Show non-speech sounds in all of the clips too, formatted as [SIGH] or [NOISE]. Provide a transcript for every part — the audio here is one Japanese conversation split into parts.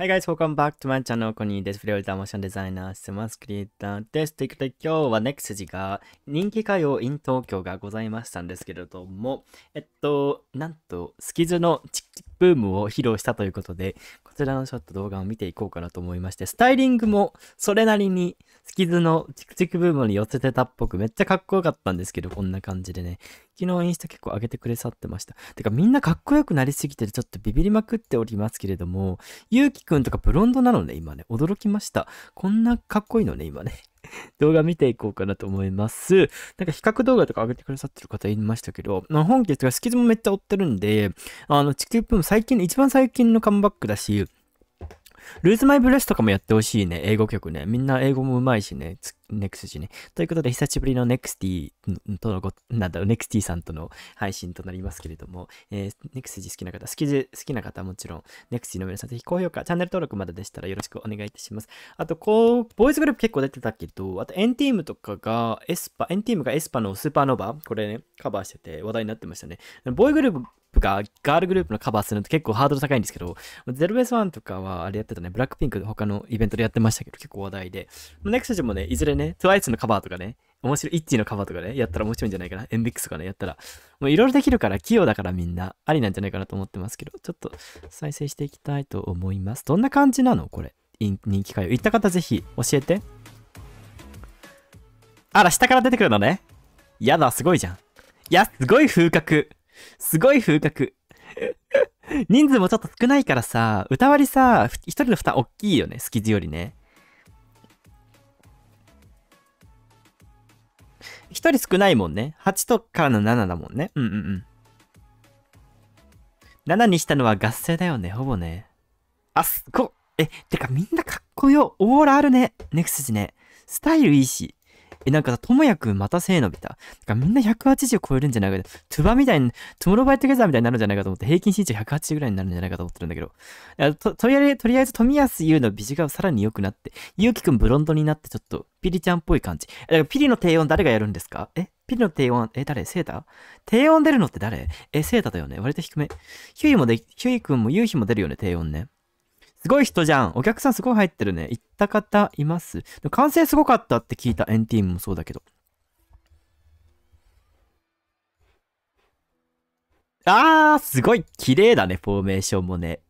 Hi guys, welcome back to my channel. コニーです。フレオルターモーションデザイナー、スマスクリエイターです。ということで今日は NEXT が人気歌謡 in 東京がございましたんですけれども、えっと、なんとスキズのチキブームを披露したということで、ちらのちょっと動画を見ていこうかなと思いまして、スタイリングもそれなりにスキズのチクチクブームに寄せてたっぽくめっちゃかっこよかったんですけど、こんな感じでね。昨日インスタ結構上げてくれさってました。てかみんなかっこよくなりすぎてちょっとビビりまくっておりますけれども、ゆうきくんとかブロンドなのね、今ね。驚きました。こんなかっこいいのね、今ね。[LAUGHS] 動画見ていこうかなと思います。なんか比較動画とか上げてくださってる方いましたけど、本家とかスキズもめっちゃ追ってるんで、あの、 Chk Chk Boom 最近、一番最近のカムバックだし、 Lose My Breath とかもやってほしいね。英語曲ね。みんな英語も上手いしね。ネクスジね。ということで、久しぶりのネクスティとのご、なんだろう、ネクスティさんとの配信となりますけれども、えー、ネクスジ好きな方、好きで、好きな方はもちろん、ネクスティの皆さん、ぜひ高評価、チャンネル登録まででしたらよろしくお願いいたします。あと、こう、ボーイズグループ結構出てたけど、あと、エンティームとかが、エスパ、エンティームがエスパの Supernova、これね、カバーしてて話題になってましたね。ボーイグループがガールグループのカバーするのって結構ハードル高いんですけど、ゼロベースワンとかはあれやってたね、ブラックピンク他のイベントでやってましたけど、結構話題で。ネクストジもね、いずれね、TWICE のカバーとかね、面白い、イッチーのカバーとかね、やったら面白いんじゃないかな。エンビックスとかね、やったら。もういろいろできるから、器用だからみんな、ありなんじゃないかなと思ってますけど、ちょっと再生していきたいと思います。どんな感じなの？これ。人気歌謡。行った方ぜひ教えて。あら、下から出てくるのね。やだ、すごいじゃん。いや、すごい風格。すごい風格。人数もちょっと少ないからさ、歌割りさ、一人の負担大きいよね、スキズよりね。一人少ないもんね。8とからの7だもんね。うんうんうん。7にしたのは合成だよね、ほぼね。あ、すごえ、てかみんなかっこよ。オーラあるね。ネクスジね。スタイルいいし。え、なんかさ、ともやくんまた背伸びた。かみんな180超えるんじゃないかトゥバみたいに、トゥモロバイトゲザーみたいになるんじゃないかと思って、平均身長180ぐらいになるんじゃないかと思ってるんだけど。と、とりあえず、とりあえず、富安優の美女がさらに良くなって、ゆうきくんブロンドになってちょっと、ピリちゃんっぽい感じ。だからピリの低音誰がやるんですか？え？ピリの低音、え、誰？セータ低音出るのって誰？え、セータだよね割と低め。ヒュイもで、ヒュイくんも夕日も出るよね、低音ね。すごい人じゃん。お客さんすごい入ってるね。行った方います完成すごかったって聞いたエンティームもそうだけど。あー、すごい綺麗だね、フォーメーションもね。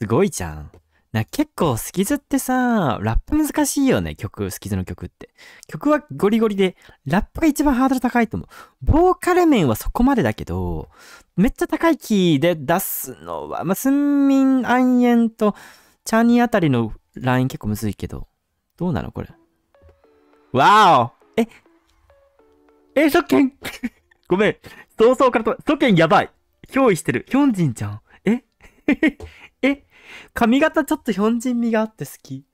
すごいじゃん。な、結構スキズってさ、ラップ難しいよね、曲、スキズの曲って。曲はゴリゴリで、ラップが一番ハードル高いと思う。ボーカル面はそこまでだけど、めっちゃ高いキーで出すのは、まあ、スンミン、アンエンと、チャーニーあたりのライン結構むずいけど、どうなのこれ？わーおえ、え、ソッケン [LAUGHS] ごめん。早々からと、ソケンやばい。憑依してる。ヒョンジンちゃん。え？[LAUGHS] え？髪型ちょっとヒョンジン味があって好き。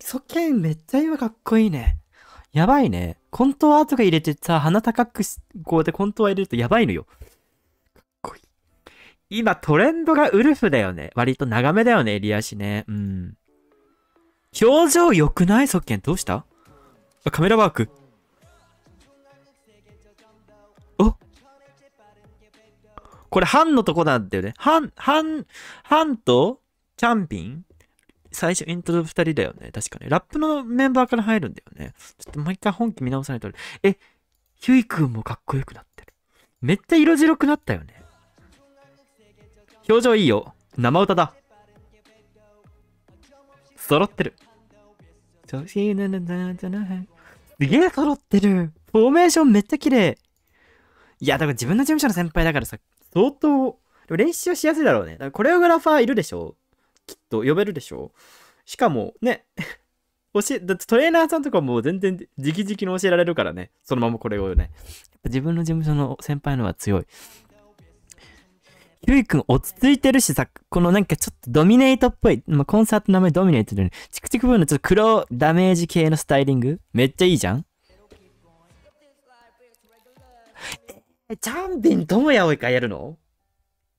ソケンめっちゃ今かっこいいね。やばいね。コントワーとか入れてさ、鼻高くこうでコントワー入れるとやばいのよ。今トレンドがウルフだよね。割と長めだよね、襟足ね。うん。表情良くない？ソケンどうした？カメラワーク。お？これ、ハンのとこなんだよね。ハン、ハン、ハンとチャンピン？最初イントロ二人だよね。確かね。ラップのメンバーから入るんだよね。ちょっともう一回本気見直さないと。え、ヒュイ君もかっこよくなってる。めっちゃ色白くなったよね。表情いいよ。生歌だ。揃ってる。すげえ揃ってる。フォーメーションめっちゃ綺麗。いや、だから自分の事務所の先輩だからさ、相当、練習しやすいだろうね。だからコレオグラファーいるでしょきっと呼べるでしょしかも、ね、教え、だってトレーナーさんとかも全然直々に教えられるからね。そのままこれをね。やっぱ自分の事務所の先輩のは強い。ゆいくん落ち着いてるしさ、このなんかちょっとドミネートっぽい、まあ、コンサートの名前ドミネートでね、チクチクブーのちょっと黒ダメージ系のスタイリング？めっちゃいいじゃん？え、チャンビンともやを一回やるの？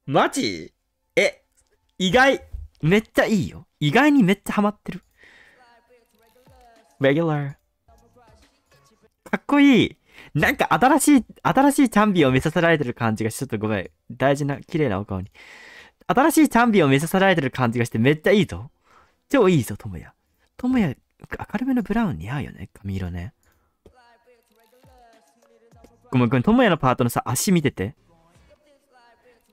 マジ？え、意外。めっちゃいいよ。意外にめっちゃハマってる。regular。かっこいい。なんか新しい、新しいチャンビンを見させられてる感じがちょっとごめん。大事な、綺麗なお顔に。新しいチャンビンを見させられてる感じがしてめっちゃいいぞ。超いいぞ、ともや。ともや、明るめのブラウン似合うよね、髪色ね。ごめんごめん、ともやのパートのさ、足見てて。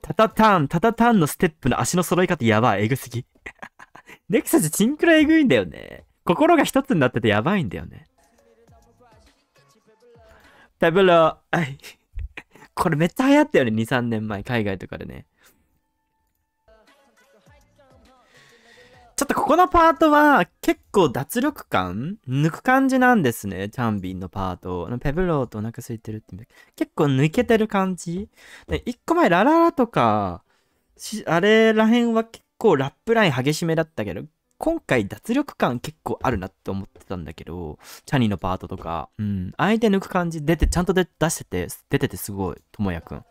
タタタン、タタタンのステップの足の揃い方やばい、えぐすぎ。[LAUGHS] ネクサスチンクラえぐいんだよね。心が一つになっててやばいんだよね。ペブロ、[LAUGHS] これめっちゃ流行ったよね、2、3年前、海外とかでね。ちょっとここのパートは結構脱力感抜く感じなんですね。チャンビンのパート。ペブローとお腹空いてるって結構抜けてる感じ。で、1個前ラララとか、あれらへんは結構ラップライン激しめだったけど、今回脱力感結構あるなって思ってたんだけど、チャニーのパートとか、うん、相手抜く感じ出て、ちゃんと出してて、出ててすごい、ともやくん。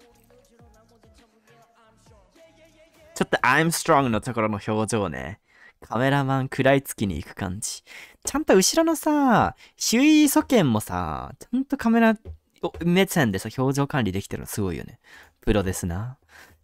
ちょっと I'm strong のところの表情ね。カメラマン食らいつきに行く感じ。ちゃんと後ろのさ、周囲素見もさ、ちゃんとカメラ目線でさ、表情管理できてるのすごいよね。プロですな。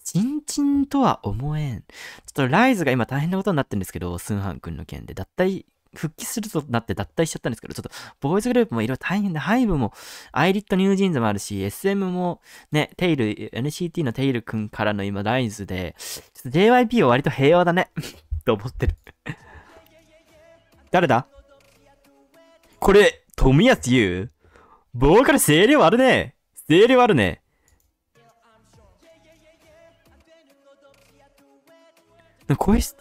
チンチンとは思えん。ちょっとライズが今大変なことになってるんですけど、スンハン君の件で脱退、復帰するとなって脱退しちゃったんですけど、ちょっとボーイズグループもいろいろ大変で、ハイブも、アイリットニュージーンズもあるし、SM もね、テイル、NCT のテイル君からの今ライズで、ちょっと JYP は割と平和だね。[LAUGHS] と思ってる誰だ？これ、富安優ボーカル声量あるね。声量あるね。声質、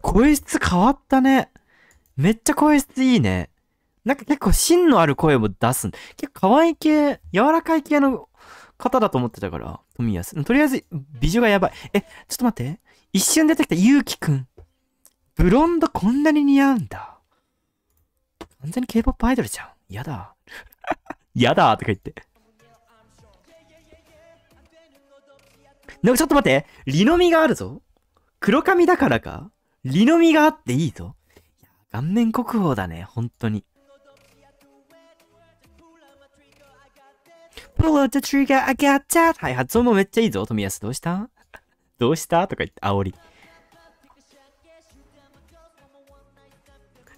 声質変わったね。めっちゃ声質いいね。なんか結構芯のある声も出す。結構可愛い系、柔らかい系の方だと思ってたから、富安。とりあえず、美女がやばい。え、ちょっと待って。一瞬出てきたゆうきくん。ブロンドこんなに似合うんだ。完全に K-POP アイドルじゃん。やだ。[LAUGHS] やだーとか言って。なんかちょっと待って。リノミがあるぞ。黒髪だからかリノミがあっていいぞ。顔面国宝だね。本当に。Pull out the trigger, I got that! はい、発音もめっちゃいいぞ。富安どうした？[LAUGHS] どうした？とか言って、煽り。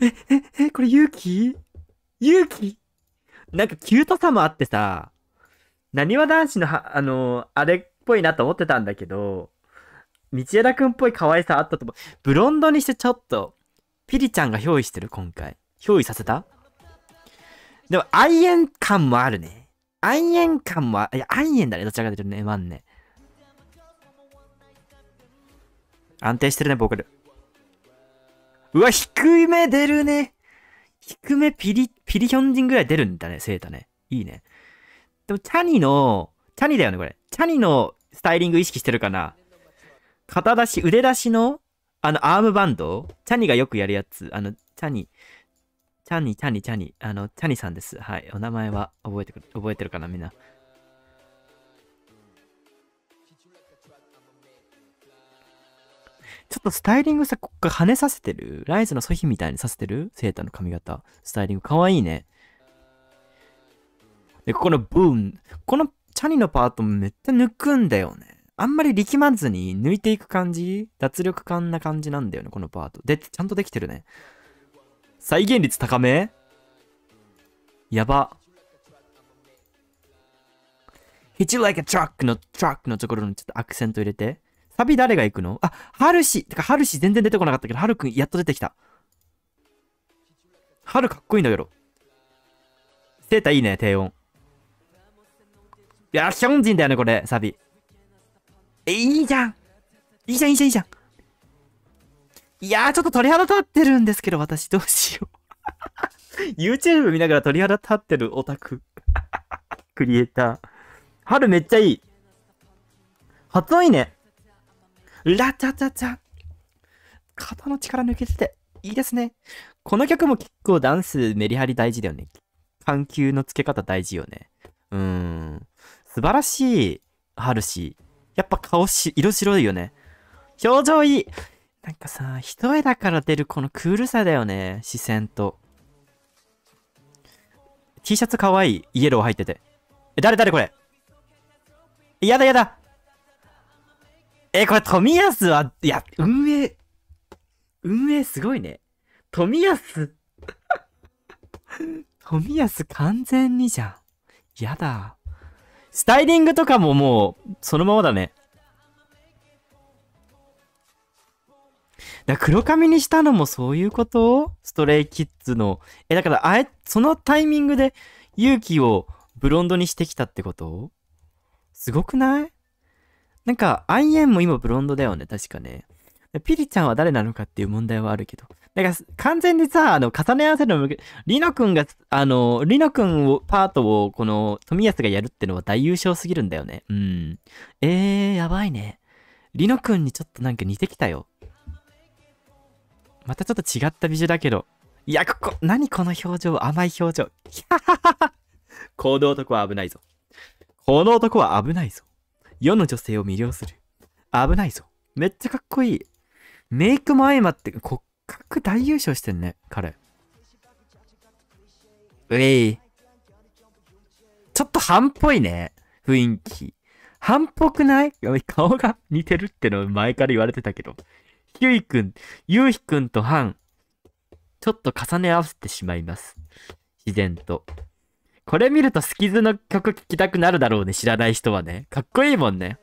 え、え、え、これ勇気？勇気？なんかキュートさもあってさ、なにわ男子のは、あのあれぽいなと思ってたんだけど、道枝くんっぽい可愛さあったと思う。ブロンドにしてちょっと、ピリちゃんが憑依してる、今回。憑依させた？でも、愛煙感もあるね。愛煙感もあ、いや、愛煙だね。どちらかというとね、まんね。安定してるね、ボーカル。うわ、低め出るね。低めピリ、ピリヒョンジンぐらい出るんだね、セータね。いいね。でも、チャニの、チャニだよね、これ。チャニのスタイリング意識してるかな？肩出し、腕出しの、あの、アームバンド？チャニがよくやるやつ。あの、チャニ、チャニ、チャニ、チャニ、あの、チャニさんです。はい。お名前は覚えてくる、覚えてるかな、みんな。ちょっとスタイリングさ、こっから跳ねさせてる？ライズのソヒみたいにさせてる？セーターの髪型。スタイリングかわいいね。で、ここのブーン。このチャニのパートめっちゃ抜くんだよね。あんまり力まずに抜いていく感じ脱力感な感じなんだよね、このパート。で、ちゃんとできてるね。再現率高め？やば。Hit you like a truck の truck のところにちょっとアクセント入れて。サビ誰が行くの？あ、ハルシ。てか、ハルシ全然出てこなかったけど、ハルくんやっと出てきた。ハルかっこいいんだけど。セーターいいね、低音。いや、ヒョンジンだよね、これ、サビ。え、いいじゃん。いいじゃん、いいじゃん、いいじゃん。いやー、ちょっと鳥肌立ってるんですけど、私どうしよう。[LAUGHS] YouTube 見ながら鳥肌立ってるオタク。クリエイター。春めっちゃいい。発音いいね。ラチャチャチャ。肩の力抜けてて、いいですね。この曲も結構ダンスメリハリ大事だよね。緩急の付け方大事よね。うーん。素晴らしい、春し。やっぱ顔し、色白いよね。表情いい。なんかさ、一重だから出るこのクールさだよね。視線と。T シャツかわいい。イエロー入ってて。え、誰誰これ？やだやだえ、これ、富安は、いや、運営、運営すごいね。富安。[LAUGHS] 富安完全にじゃん。やだ。スタイリングとかももう、そのままだね。だ黒髪にしたのもそういうこと？ストレイキッズの。え、だからあえ、そのタイミングで勇気をブロンドにしてきたってこと？すごくない？なんか、アイエンも今ブロンドだよね、確かね。ピリちゃんは誰なのかっていう問題はあるけど。だから、完全にさ、あの、重ね合わせるの、リノくんが、あの、リノくんを、パートを、この、富安がやるってのは大優勝すぎるんだよね。うん。えー、やばいね。リノくんにちょっとなんか似てきたよ。またちょっと違った美女だけど。いや、ここ、何この表情、甘い表情。この男は危ないぞ。この男は危ないぞ。世の女性を魅了する。危ないぞ。めっちゃかっこいい。メイクも相まって骨格大優勝してんね、彼。うえい。ちょっと半っぽいね、雰囲気。半っぽくない？顔が似てるっての前から言われてたけど。ゆいくん、ゆうひくんとハン、ちょっと重ね合わせてしまいます。自然と。これ見るとスキズの曲聴きたくなるだろうね、知らない人はね。かっこいいもんね。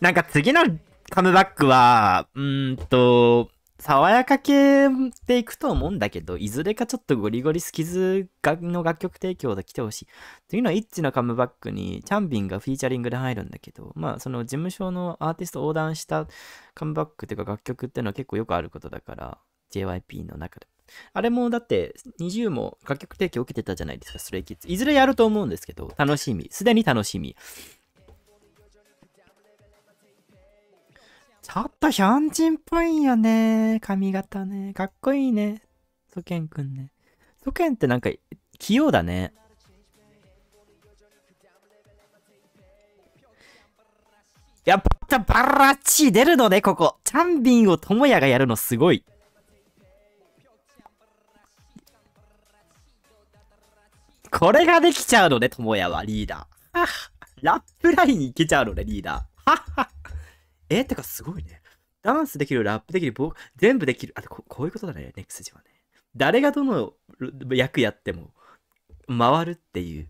なんか次のカムバックは、うんと、爽やか系でいくと思うんだけど、いずれかちょっとゴリゴリスキズの楽曲提供で来てほしい。次のはイッチのカムバックにチャンビンがフィーチャリングで入るんだけど、まあその事務所のアーティスト横断したカムバックっていうか楽曲っていうのは結構よくあることだから、JYP の中で。あれもだって、20も楽曲提供受けてたじゃないですか、ストレイキッズ。いずれやると思うんですけど、楽しみ。すでに楽しみ。ちょっとヒョンジンっぽいよね。髪型ね。かっこいいね。ソケンくんね。ソケンってなんか、器用だね。やっぱ、バラッチ出るのね、ここ。チャンビンをトモヤがやるのすごい。これができちゃうのね、トモヤは、リーダー。ラップラインいけちゃうのね、リーダー。はっはえー、てかすごいね。ダンスできる、ラップできる、全部できる。あとこ、こういうことだね、ネクスジはね。誰がどの役やっても回るっていう。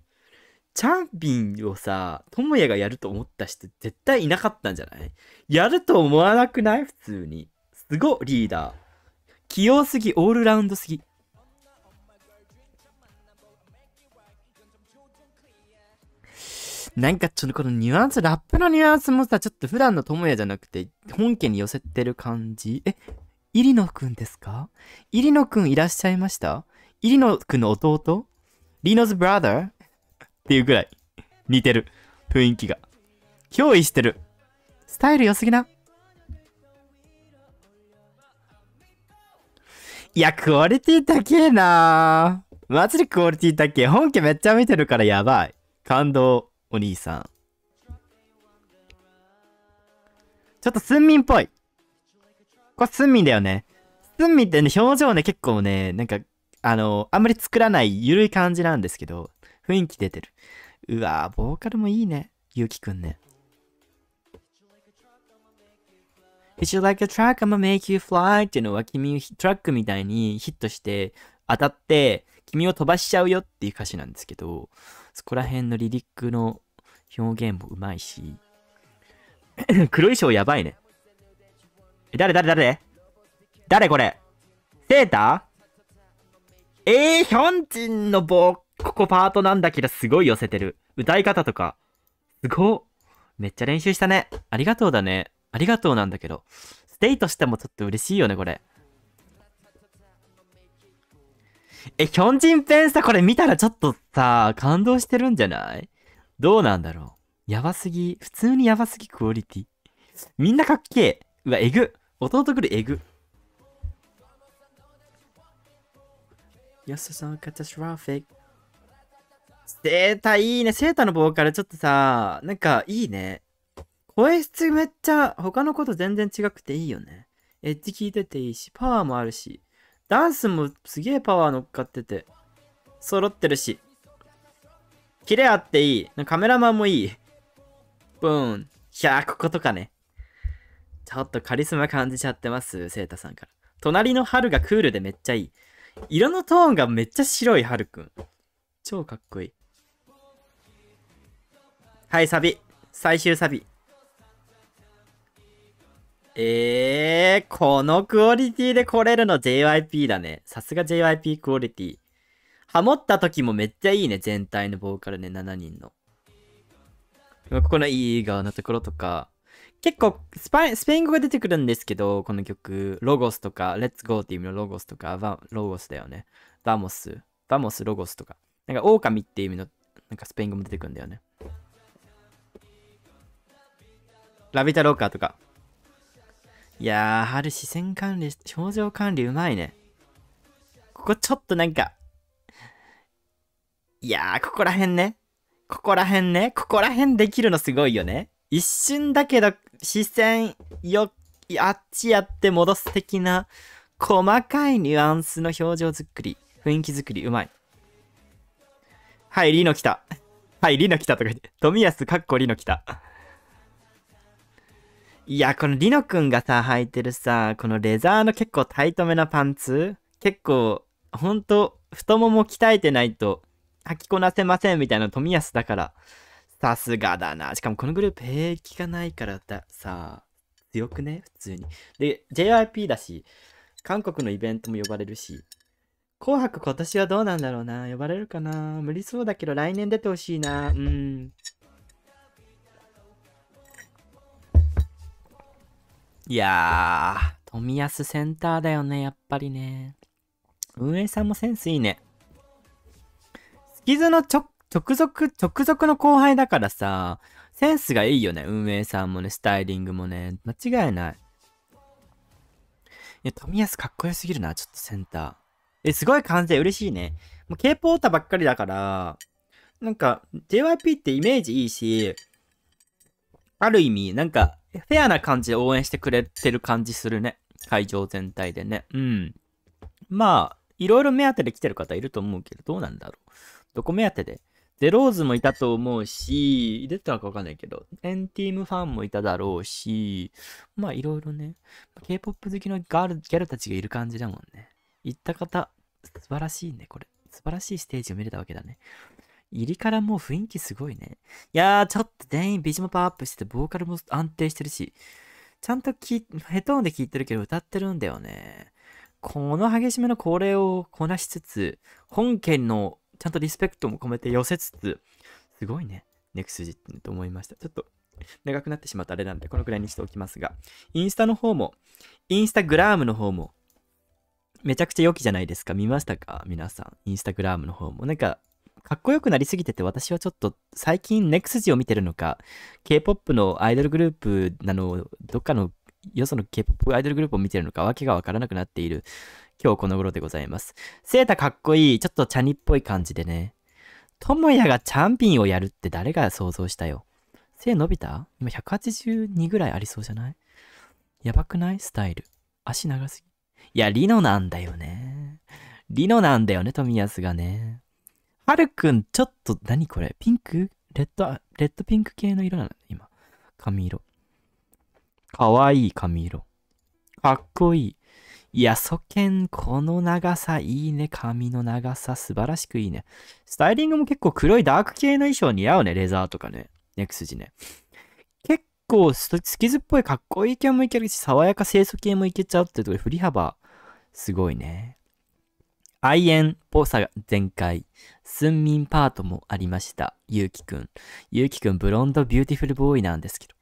チャンピンをさ、トモヤがやると思った人絶対いなかったんじゃない？やると思わなくない？普通に。すご、リーダー。器用すぎ、オールラウンドすぎ。なんかちょっとこのニュアンス、ラップのニュアンスもさ、ちょっと普段の友也じゃなくて、本家に寄せてる感じ？え、イリノくんですか？イリノくんいらっしゃいました？イリノくんの弟？リノズブラザー？っていうぐらい似てる。雰囲気が。憑依してる。スタイル良すぎな。いや、クオリティ高えなマジでクオリティ高え。本家めっちゃ見てるからやばい。感動。お兄さん。ちょっとスンミンっぽい。これスンミンだよね。スンミンってね、表情ね、結構ね、なんか、あの、あんまり作らない緩い感じなんですけど、雰囲気出てる。うわぁ、ボーカルもいいね。ゆうきくんね。It you like a truck, I'ma make you fly っていうのは君をトラックみたいにヒットして当たって君を飛ばしちゃうよっていう歌詞なんですけど、そこら辺のリリックの表現もうまいし。[COUGHS] 黒衣装やばいね。え、誰誰誰？誰これ？セーター？えー、ヒョンジンの棒、ここパートなんだけどすごい寄せてる。歌い方とか。すごめっちゃ練習したね。ありがとうだね。ありがとうなんだけど。ステイとしてもちょっと嬉しいよね、これ。え、ヒョンジンペンさ、これ見たらちょっとさ、感動してるんじゃない？どうなんだろう。やばすぎ。普通にやばすぎ、クオリティ。みんなかっけえ。うわ、えぐ。弟くるえぐ。よしさん、カタスラフィック。セータいいね。セータのボーカルちょっとさ、なんかいいね。声質めっちゃ他のこと全然違くていいよね。エッジ効いてていいし、パワーもあるし。ダンスもすげえパワー乗っかってて。揃ってるし。キレあっていい。カメラマンもいい。ブーン。いやー、こことかね。ちょっとカリスマ感じちゃってます、セータさんから。隣の春がクールでめっちゃいい。色のトーンがめっちゃ白い春くん。超かっこいい。はい、サビ。最終サビ。えー、このクオリティで来れるの JYP だね。さすが JYP クオリティ。ハモった時もめっちゃいいね、全体のボーカルね、7人の。ここのいい側のところとか、結構スパスペイン語が出てくるんですけど、この曲、ロゴスとか、 Let's go っていう意味の lobos とか、 lobos だよね。 vamos、vamos lobos とか。なんか、狼っていう意味の、なんかスペイン語も出てくるんだよね。 la vida loca とか。いやー、ハル視線管理、表情管理うまいね。ここちょっとなんか、いやー、ここら辺ね。ここら辺ね。ここら辺できるのすごいよね。一瞬だけど視線よ、あっちやって戻す的な細かいニュアンスの表情作り、雰囲気作り、うまい。はい、リノ来た。はい、リノ来たとか言って。富安かっこリノ来た。いや、このリノくんがさ、履いてるさ、このレザーの結構タイトめなパンツ結構、ほんと、太もも鍛えてないと履きこなせませんみたいな富安だから。さすがだな。しかもこのグループ兵役がないからださ、強くね？普通に。で、JYP だし、韓国のイベントも呼ばれるし、紅白今年はどうなんだろうな？呼ばれるかな？無理そうだけど来年出てほしいなうん。いやー、富安センターだよね、やっぱりね。運営さんもセンスいいね。スキズの直属、直属の後輩だからさ、センスがいいよね。運営さんもね、スタイリングもね。間違いない。いや、富安かっこよすぎるな、ちょっとセンター。え、すごい完成嬉しいね。もう K-POP オタばっかりだから、なんか、JYP ってイメージいいし、ある意味、なんか、フェアな感じで応援してくれてる感じするね。会場全体でね。うん。まあ、いろいろ目当てで来てる方いると思うけど、どうなんだろう。どこ目当てで？ゼローズもいたと思うし、出てたかわかんないけど、エンティームファンもいただろうし、まあいろいろね、K-POP 好きのガール、ギャルたちがいる感じだもんね。行った方、素晴らしいね、これ。素晴らしいステージを見れたわけだね。入りからもう雰囲気すごいね。いやー、ちょっと全員ビジもパワーアップしてて、ボーカルも安定してるし、ちゃんとヘッドホンで聴いてるけど歌ってるんだよね。この激しめのこれをこなしつつ、本家のちゃんとリスペクトも込めて寄せつつ、すごいね、ネクスジってと思いました。ちょっと長くなってしまったあれなんで、このくらいにしておきますが、インスタの方も、インスタグラムの方も、めちゃくちゃ良きじゃないですか。見ましたか？皆さん。インスタグラムの方も。なんか、かっこよくなりすぎてて、私はちょっと最近ネクスジを見てるのか、K-POP のアイドルグループなの、どっかのよその K-POP アイドルグループを見てるのか、わけがわからなくなっている今日この頃でございます。セータかっこいい。ちょっとチャニっぽい感じでね。ともやがチャンピンをやるって誰が想像したよ。背伸びた？今182ぐらいありそうじゃない？やばくない？スタイル。足長すぎ。いや、リノなんだよね。リノなんだよね、富安がね。はるくん、ちょっと、何これ？ピンク？レッド、レッドピンク系の色なの？今。髪色。かわいい髪色。かっこいい。いや、そけん、この長さいいね。髪の長さ素晴らしくいいね。スタイリングも結構黒いダーク系の衣装似合うね。レザーとかね。ネクスジね。結構スキズっぽいかっこいい系もいけるし、爽やか清楚系もいけちゃうってうところで振り幅、すごいね。アイエンっぽさが全開。スンミンパートもありました。ゆうきくん。ゆうきくん blond beautiful boy なんですけど。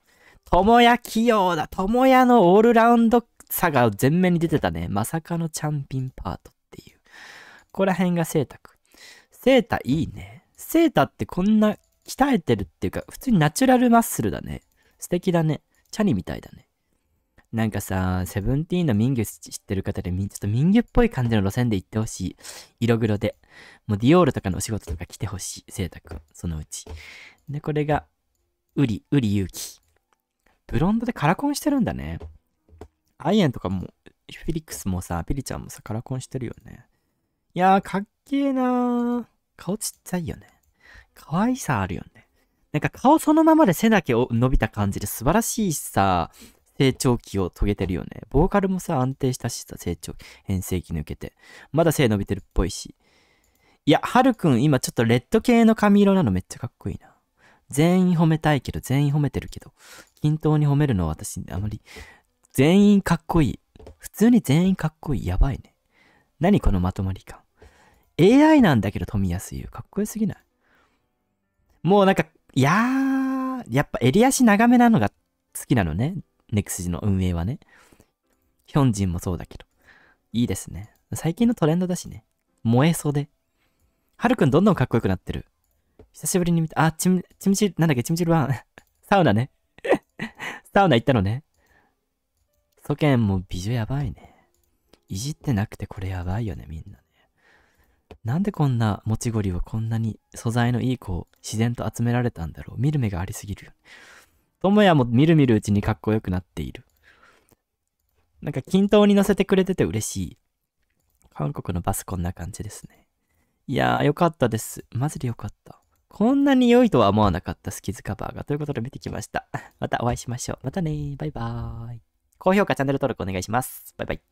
ともや器用だ。ともやのオールラウンドさが前面に出てたね。まさかのチャンピンパートっていう。ここら辺がセータくん。セータいいね。セータってこんな鍛えてるっていうか、普通にナチュラルマッスルだね。素敵だね。チャリみたいだね。なんかさ、セブンティーンの民魚知ってる方で、ちょっと民魚っぽい感じの路線で行ってほしい。色黒で。もうディオールとかのお仕事とか来てほしい。セータくん。そのうち。で、これが、ウリ、ウリユウキ。ブロンドでカラコンしてるんだね。アイエンとかも、フィリックスもさ、ピリちゃんもさ、カラコンしてるよね。いやー、かっけーなー。顔ちっちゃいよね。可愛さあるよね。なんか顔そのままで背だけ伸びた感じで素晴らしいさ、成長期を遂げてるよね。ボーカルもさ、安定したしさ、成長、変声期抜けて。まだ背伸びてるっぽいし。いや、はるくん今ちょっとレッド系の髪色なのめっちゃかっこいいな。全員褒めたいけど、全員褒めてるけど、均等に褒めるのは私、あまり、全員かっこいい。普通に全員かっこいい。やばいね。何このまとまり感。AI なんだけど富安優。かっこよすぎない？もうなんか、いやー、やっぱ襟足長めなのが好きなのね。ネクスジの運営はね。ヒョンジンもそうだけど。いいですね。最近のトレンドだしね。燃えそうで。はるくんどんどんかっこよくなってる。久しぶりに見た。あ、チム、チムチル、なんだっけ、チムチルワン。[LAUGHS] サウナね。[LAUGHS] サウナ行ったのね。ソケンも美女やばいね。いじってなくてこれやばいよね、みんなね。なんでこんなもちごりをこんなに素材のいい子を自然と集められたんだろう。見る目がありすぎるよ。ともやもみるみるうちにかっこよくなっている。なんか均等に乗せてくれてて嬉しい。韓国のバスこんな感じですね。いやー、よかったです。マジでよかった。こんなに良いとは思わなかったスキズカバーが。ということで見てきました。またお会いしましょう。またねバイバーイ。高評価、チャンネル登録お願いします。バイバイ。